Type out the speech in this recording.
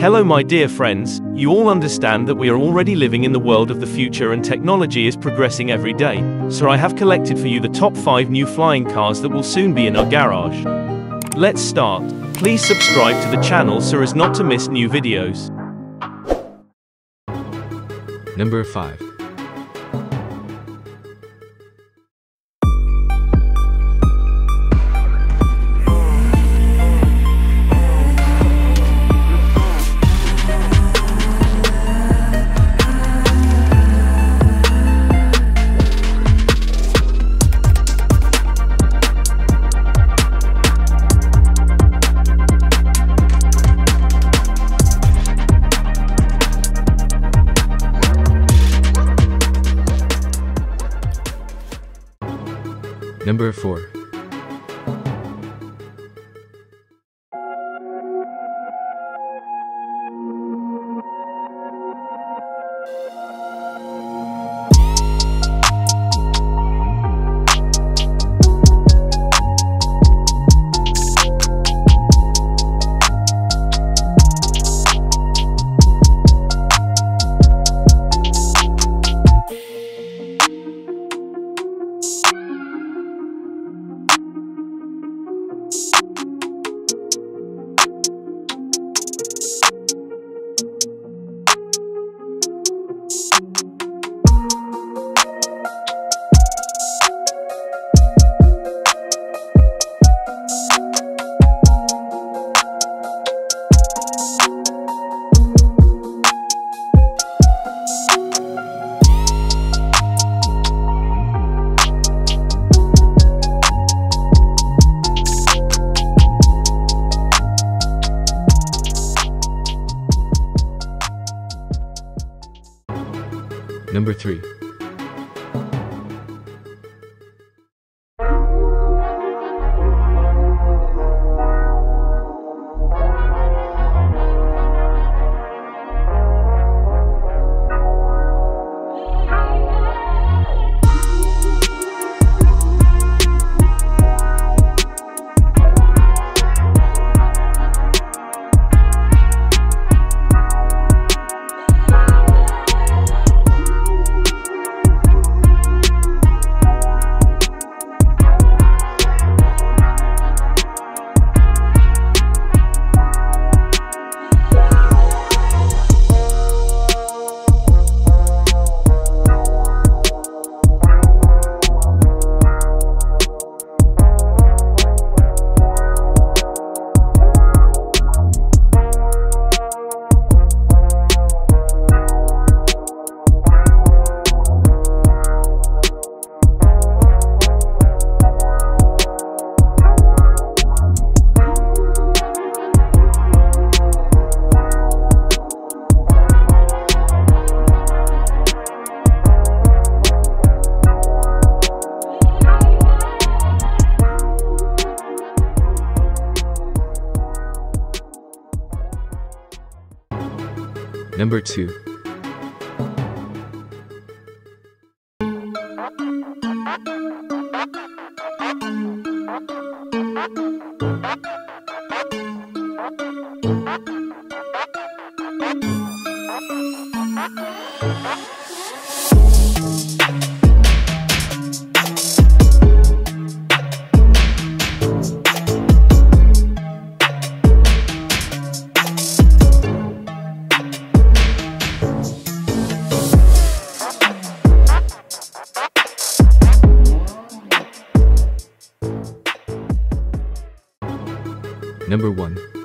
Hello my dear friends, you all understand that we are already living in the world of the future and technology is progressing every day, so I have collected for you the top 5 new flying cars that will soon be in our garage. Let's start. Please subscribe to the channel so as not to miss new videos. Number 5. Number 4. Number 3. Number 2. Number 1.